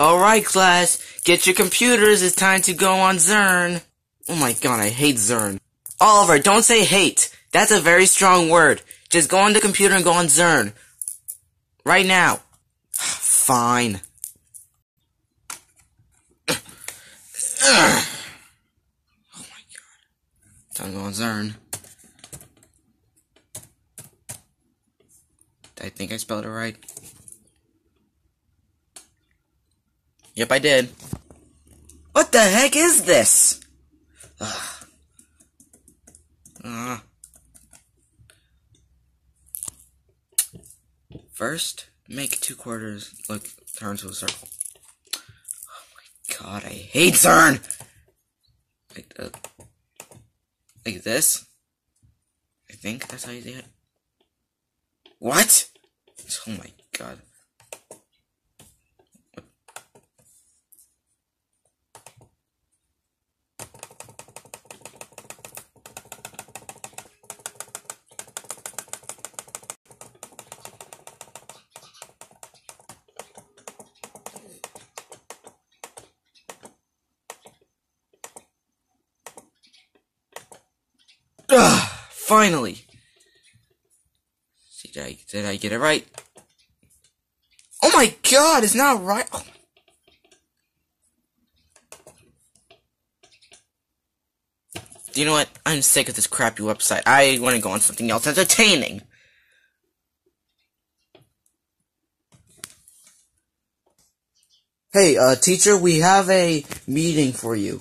Alright, class, get your computers, it's time to go on Zearn. Oh my god, I hate Zearn. Oliver, don't say hate. That's a very strong word. Just go on the computer and go on Zearn. Right now. Fine. oh my god. Time to go on Zearn. I think I spelled it right. Yep, I did. What the heck is this? Ugh. Uh. First, make two quarters look turn to a circle. Oh my god, I hate Zearn! Like, uh, like this? I think that's how you do it. What? Oh my god. Ugh, finally. See, did I, did I get it right? Oh my god, it's not right. Oh. You know what? I'm sick of this crappy website. I want to go on something else entertaining. Hey, uh, teacher, we have a meeting for you.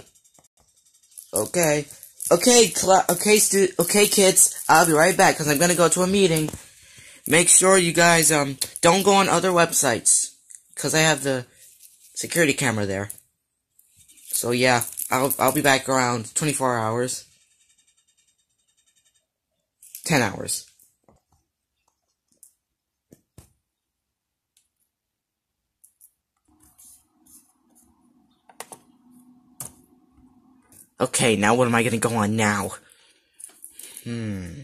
Okay. Okay, okay, stu- okay, kids, I'll be right back because I'm gonna go to a meeting. Make sure you guys, um, don't go on other websites because I have the security camera there. So yeah, I'll, I'll be back around 24 hours. 10 hours. Okay, now what am I gonna go on now? Hmm.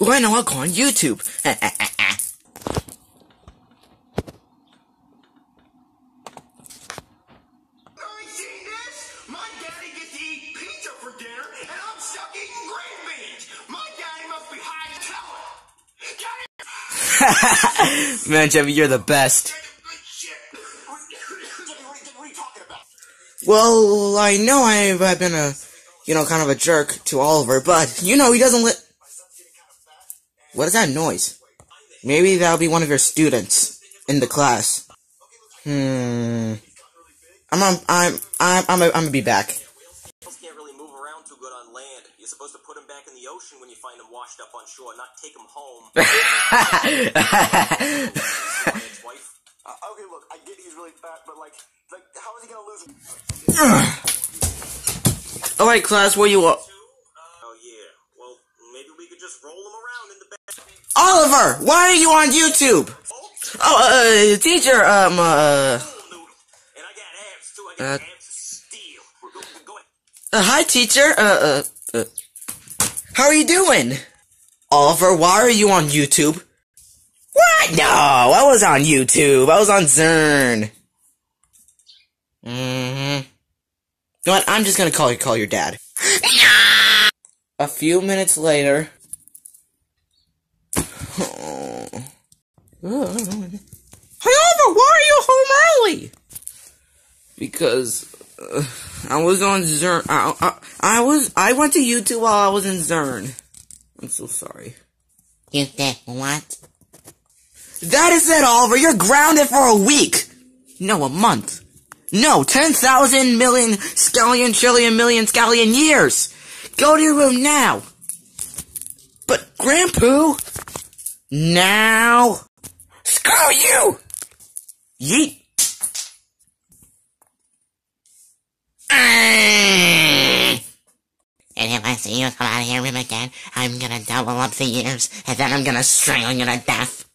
Oh, I know, I'll go on YouTube. Eh, eh, eh, I see this? My daddy Well, I know I've, I've been a, you know, kind of a jerk to Oliver, but, you know, he doesn't let... What is that noise? Maybe that'll be one of your students in the class. Hmm. I'm, I'm, I'm, I'm, I'm, I'm gonna be back. Can't really move around too good on land. You're supposed to put them back in the ocean when you find them washed up on shore, not take them home. he's really fat, but like, like, how is he gonna lose? Alright, class, where you are? Oh yeah. Well, maybe we could just roll them around in the back. Oliver, why are you on YouTube? Oh, uh, teacher, um, uh, I got abs too. I got Uh, uh, hi, teacher, uh, uh, uh, how are you doing? Oliver, why are you on YouTube? What? No, I was on YouTube. I was on Zearn. Mm-hmm. You know what? I'm just gonna call you, call your dad. A few minutes later. Oh. Oliver, why are you home early? Because uh, I was on Zearn. I, I, I was. I went to YouTube while I was in Zearn. I'm so sorry. You did what? That is it, Oliver. You're grounded for a week. No, a month. No, 10,000 million scallion trillion million scallion years. Go to your room now. But, Grandpoo, now. Screw you! Yeet. And if I see you come out of your room again, I'm gonna double up the years, and then I'm gonna strangle you to death.